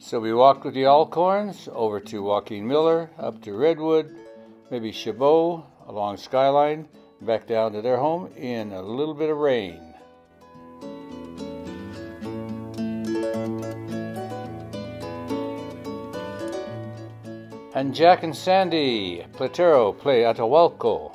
So we walked with the Alcorns over to Joaquin Miller, up to Redwood, maybe Chabot, along Skyline, back down to their home in a little bit of rain. And Jack and Sandy Platero play Atahualco.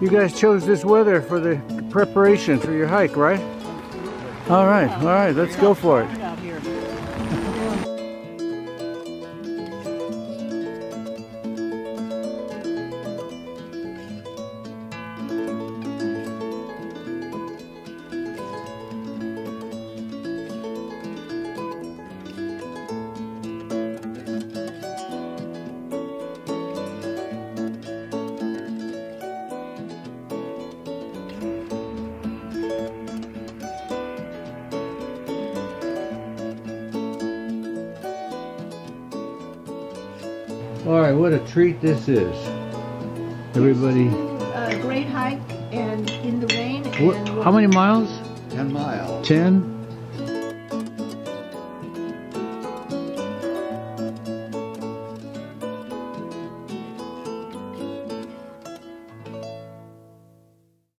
You guys chose this weather for the preparation for your hike, right? All right, all right, let's go for it. All right, what a treat this is. Everybody. A great hike and in the rain. What, how many miles? 10 miles. 10?